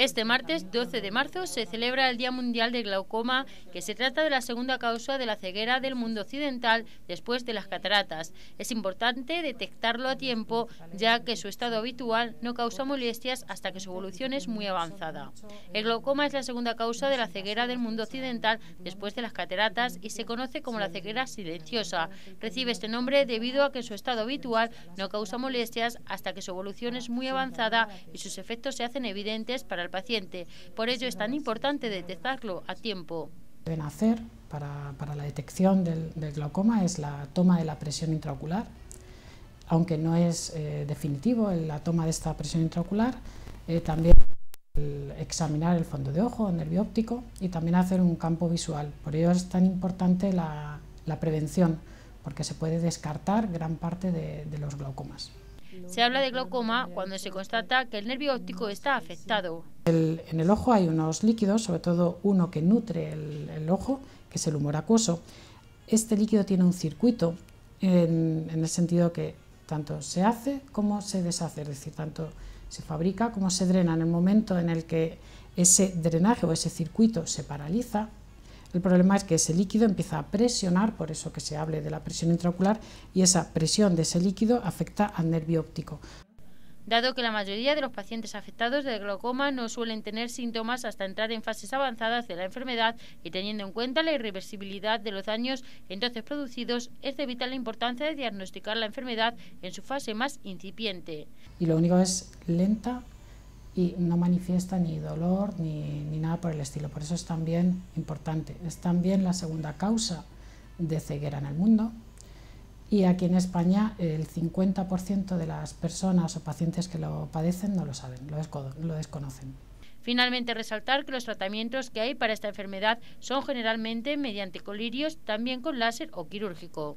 Este martes 12 de marzo se celebra el Día Mundial de Glaucoma, que se trata de la segunda causa de la ceguera del mundo occidental después de las cataratas. Es importante detectarlo a tiempo, ya que su estado habitual no causa molestias hasta que su evolución es muy avanzada. El glaucoma es la segunda causa de la ceguera del mundo occidental después de las cataratas y se conoce como la ceguera silenciosa. Recibe este nombre debido a que su estado habitual no causa molestias hasta que su evolución es muy avanzada y sus efectos se hacen evidentes para el paciente. Por ello es tan importante detectarlo a tiempo. Deben hacer para, la detección del, glaucoma es la toma de la presión intraocular, aunque no es eh, definitivo la toma de esta presión intraocular, eh, también examinar el fondo de ojo, el nervio óptico y también hacer un campo visual. Por ello es tan importante la, prevención, porque se puede descartar gran parte de los glaucomas. Se habla de glaucoma cuando se constata que el nervio óptico está afectado. en el ojo hay unos líquidos, sobre todo uno que nutre el, ojo, que es el humor acuoso. Este líquido tiene un circuito en, en el sentido que tanto se hace como se deshace, es decir, tanto se fabrica como se drena. En el momento en el que ese drenaje o ese circuito se paraliza, el problema es que ese líquido empieza a presionar, por eso que se hable de la presión intraocular, y esa presión de ese líquido afecta al nervio óptico. Dado que la mayoría de los pacientes afectados de glaucoma no suelen tener síntomas hasta entrar en fases avanzadas de la enfermedad y teniendo en cuenta la irreversibilidad de los daños entonces producidos, es de vital importancia de diagnosticar la enfermedad en su fase más incipiente. Y lo único es lenta y no manifiesta ni dolor ni, ni, nada por el estilo. Por eso es también importante. Es también la segunda causa de ceguera en el mundo y aquí en España el 50% de las personas o pacientes que lo padecen no lo saben, lo desconocen. Finalmente, resaltar que los tratamientos que hay para esta enfermedad son generalmente mediante colirios, también con láser o quirúrgico.